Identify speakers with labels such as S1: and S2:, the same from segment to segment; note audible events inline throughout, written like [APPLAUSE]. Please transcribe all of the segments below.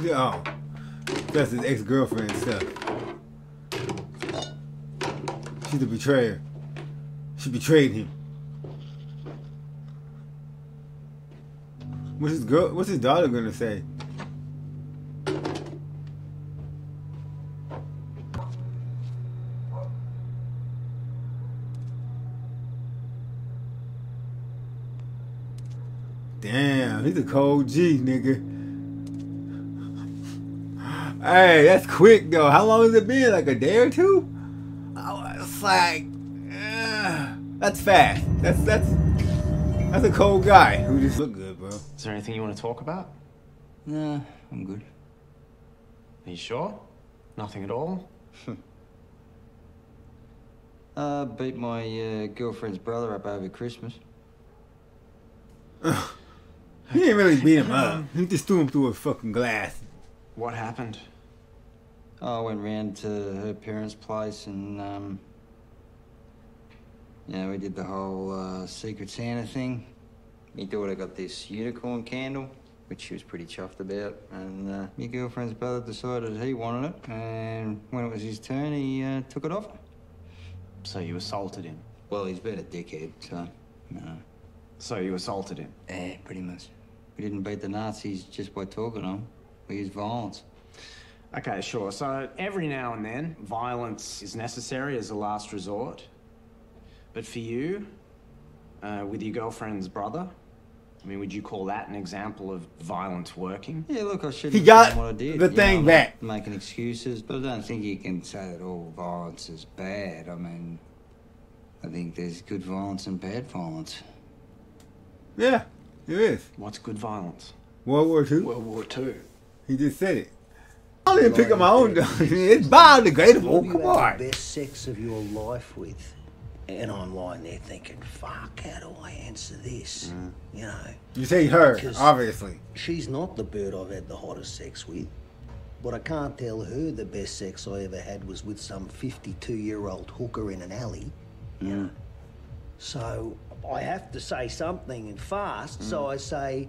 S1: Is it? Oh, that's his ex-girlfriend stuff. She's a betrayer. She betrayed him. What's his girl? What's his daughter gonna say? Damn, he's a cold G, nigga. Hey, that's quick though. How long has it been? Like a day or two? I was like, uh, that's fast. That's that's that's a cold guy who just look good, bro.
S2: Is there anything you want to talk about?
S3: Nah, I'm good.
S2: Are you sure? Nothing at all? [LAUGHS]
S3: Uh, beat my uh, girlfriend's brother up over Christmas.
S1: He didn't really beat him up. [LAUGHS] He just threw him through a fucking glass.
S2: What happened?
S3: I went round to her parents' place and, um, you know, we did the whole uh, Secret Santa thing. My daughter got this unicorn candle, which she was pretty chuffed about, and uh, my girlfriend's brother decided he wanted it, and when it was his turn, he uh, took it off her.
S2: So you assaulted him?
S3: Well, he's been a dickhead, so, no.
S2: So you assaulted him?
S3: Yeah, pretty much. We didn't beat the Nazis just by talking to them. We used violence.
S2: Okay, sure. So every now and then, violence is necessary as a last resort. But for you, uh, with your girlfriend's brother, I mean, would you call that an example of violence working?
S3: Yeah, look, I shouldn't
S1: He
S3: have
S1: got
S3: done what I did.
S1: the
S3: you
S1: thing
S3: know,
S1: back.
S3: Making excuses, but I don't think you can say that all violence is bad. I mean, I think there's good violence and bad violence.
S1: Yeah, there is.
S2: What's good violence?
S1: World War II.
S2: World War Two.
S1: He just said it. I didn't pick up my own. [LAUGHS] it's biodegradable. Come on.
S4: the best sex of your life with. And I'm lying there thinking, fuck, how do I answer this? Mm. You know,
S1: You say her, obviously.
S4: she's not the bird I've had the hottest sex with. But I can't tell her the best sex I ever had was with some 52 year old hooker in an alley. Mm. You know? So I have to say something and fast, so mm. I say,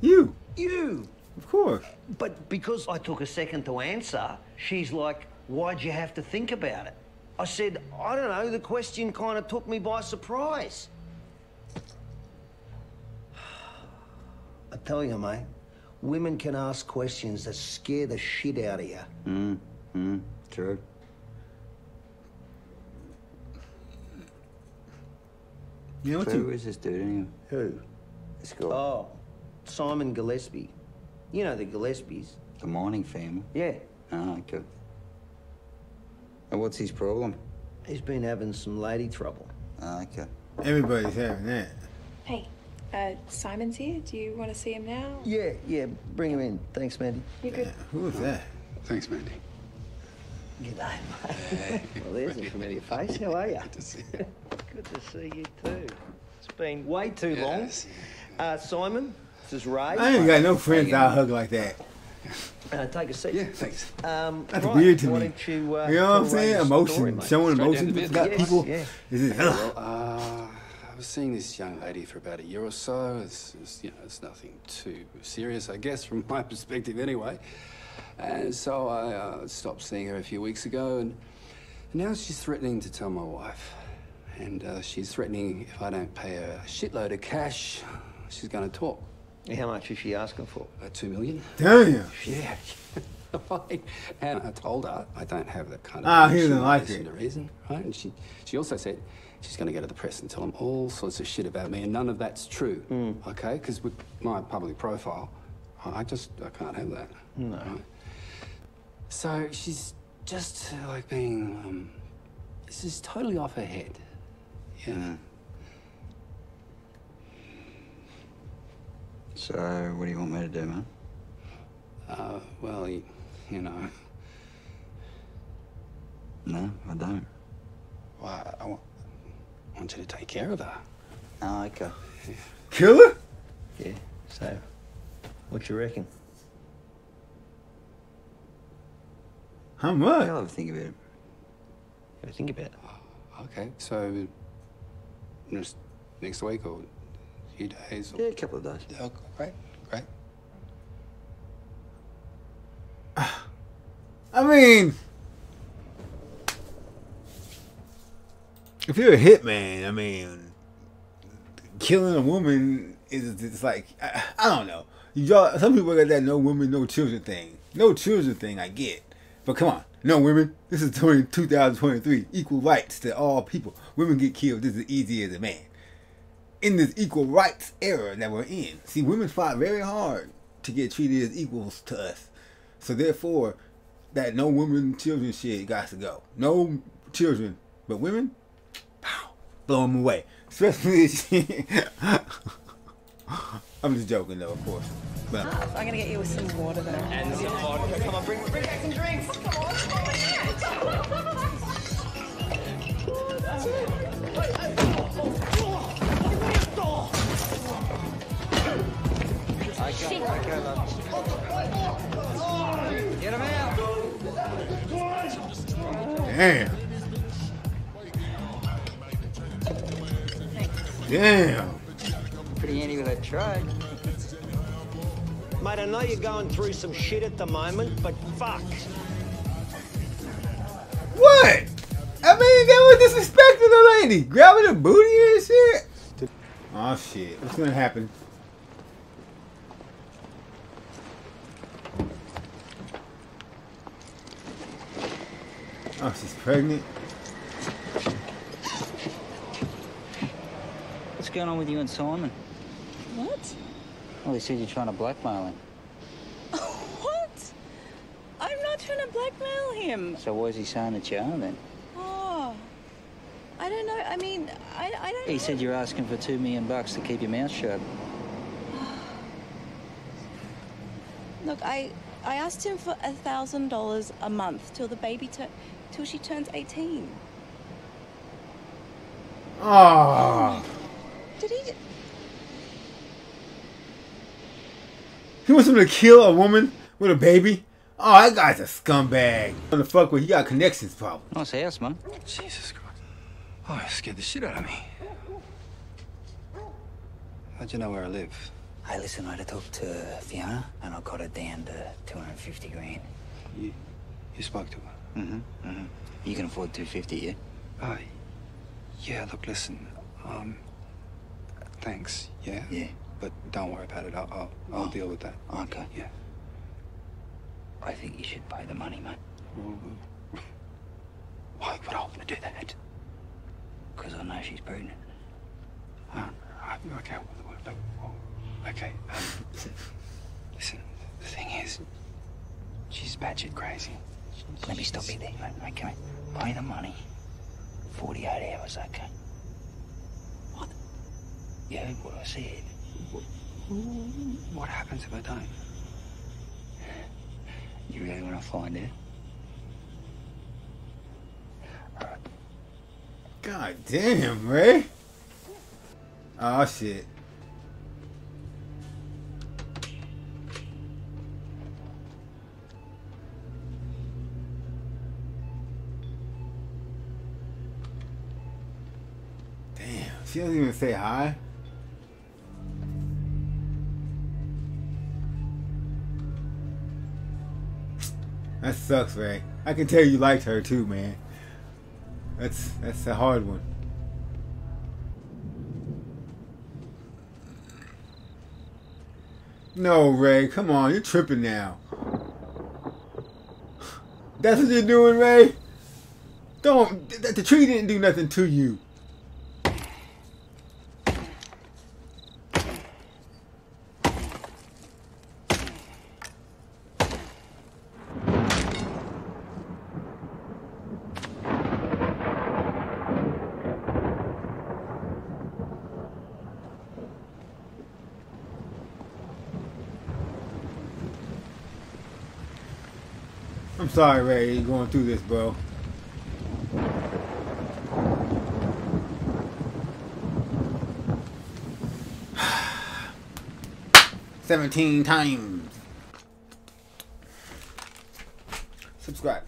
S1: You,
S4: You!
S1: Of course.
S4: But because I took a second to answer, she's like, Why'd you have to think about it? I said, I don't know, the question kind of took me by surprise. [SIGHS] I tell you, mate, women can ask questions that scare the shit out of you.
S3: Mm, mm, true.
S1: You know what
S3: So who
S1: you?
S3: is this dude anyway?
S4: Who?
S3: This guy.
S4: Oh, Simon Gillespie. You know the Gillespies.
S3: The mining family.
S4: Yeah.
S3: Ah, okay. And what's his problem?
S4: He's been having some lady trouble.
S3: Ah, okay.
S1: Everybody's having that.
S5: Hey, uh, Simon's here. Do you want to see him now?
S4: Yeah, yeah, bring him in. Thanks, Mandy.
S5: You good?
S1: Who was that?
S6: Thanks, Mandy.
S4: G'day, mate. [LAUGHS] well, there's a familiar face. How are you? Good to see [LAUGHS] you. Good to see you too. It's been way too
S6: Yes.
S4: long. Uh, Simon, this is Ray.
S1: I ain't got no friends that I hug like that.
S4: Uh, take a seat.
S6: Yeah, thanks.
S4: Um,
S1: That's
S4: right,
S1: weird to me.
S4: You, uh,
S1: You know what I'm saying?
S4: your
S1: Emotion,
S4: story, mate.
S1: showing emotion
S6: into
S1: with got
S4: Yes,
S1: people.
S4: yeah.
S1: Is it?
S6: Well, uh, I was seeing this young lady for about a year or so. It's, it's, you know, it's nothing too serious, I guess, [LAUGHS] from my perspective anyway. And so I uh, stopped seeing her a few weeks ago, and now she's threatening to tell my wife. And uh, she's threatening if I don't pay her a shitload of cash, she's going to talk.
S4: How much is she asking for?
S6: About two million.
S1: Damn.
S6: Yeah. [LAUGHS] and I told her I don't have that kind of.
S1: Ah,
S6: money.
S1: he doesn't
S6: She
S1: like it.
S6: to reason, right? And she, she also said she's going to go to the press and tell them all sorts of shit about me, and none of that's true. Okay? Because with my public profile, I I just I can't have that. No. Right? So she's just uh, like being. Um, this is totally off her head. Yeah.
S3: So, what do you want me to do, man?
S6: Uh, well, you, you know.
S3: No, I don't.
S6: Well, I, I want, I want you to take care of her.
S3: Ah, okay.
S1: Killer?
S4: Yeah. So, what you reckon?
S1: How much?
S3: I'll have a think about it.
S4: Have a think about it.
S6: Okay, so just next week or a few days? Or...
S3: Yeah, a couple of days.
S6: Oh, great, great.
S1: I mean, if you're a hitman, I mean, killing a woman is it's like I, I don't know. You draw some people got that no women, no children thing. No children thing, I get, but come on, no women. This is 20, 2023, equal rights to all people. Women get killed just as easy as a man. In this equal rights era that we're in, see, women fought very hard to get treated as equals to us. So therefore, that no women, children shit got to go. No children, but women, pow, blow them away. Especially, [LAUGHS] I'm just joking though, of course. But ah,
S5: I'm gonna get you with some water though. And some vodka. Come on, bring, bring back some drinks.
S1: Damn, damn.
S3: Pretty handy with that trade.
S7: Mate, I know you're going through some shit at the moment, but fuck.
S1: What? I mean, that was disrespecting the lady, grabbing her booty and shit. Oh shit, what's gonna happen? Oh, she's pregnant.
S3: What's going on with you and Simon?
S8: What?
S3: Well, they said you're trying to blackmail him. [LAUGHS]
S8: What? I'm not trying to blackmail him.
S3: So why is he saying that you are then?
S8: Oh, I don't know. I mean, I, I don't.
S3: He
S8: know.
S3: said you're asking for two million bucks to keep your mouth shut. [SIGHS]
S8: Look, I I asked him for a thousand dollars a month till the baby turn till she turns eighteen.
S1: Oh,
S8: Did he?
S1: he wants him to kill a woman with a baby. Oh, that guy's a scumbag. What the fuck? With he got connections, probably.
S3: Oh, nice house, man.
S6: Jesus Christ. Oh, it scared the shit out of me. How'd you know where I live?
S3: Hey, listen, I had to talk to Fiona, and I got her down to 250 grand.
S6: You, you spoke to her?
S3: Mm-hmm, mm-hmm. You can afford 250, yeah?
S6: Uh, yeah, look, listen. Um, thanks, yeah?
S3: Yeah.
S6: But don't worry about it. I'll, I'll, I'll
S3: Oh.
S6: deal with that.
S3: Okay.
S6: Yeah.
S3: I think you should pay the money, mate. [LAUGHS]
S6: Why would I want to do that?
S3: Because I know she's pregnant.
S6: Uh, uh, okay, well, well, well, okay. Um, listen, the thing is, she's batshit crazy.
S3: Let me stop you there, mate. Okay. Pay the money. 48 hours, okay?
S6: What?
S3: You heard what I said.
S6: What happens if I don't?
S3: You really want to find out?
S1: God damn, Ray. Oh shit. Damn, she doesn't even say hi. That sucks, Ray. I can tell you liked her too, man. That's that's a hard one. No, Ray, come on, you're tripping now. That's what you're doing, Ray. Don't. The tree didn't do nothing to you. Sorry, Ray, you're going through this, bro. [SIGHS] Seventeen times. Subscribe.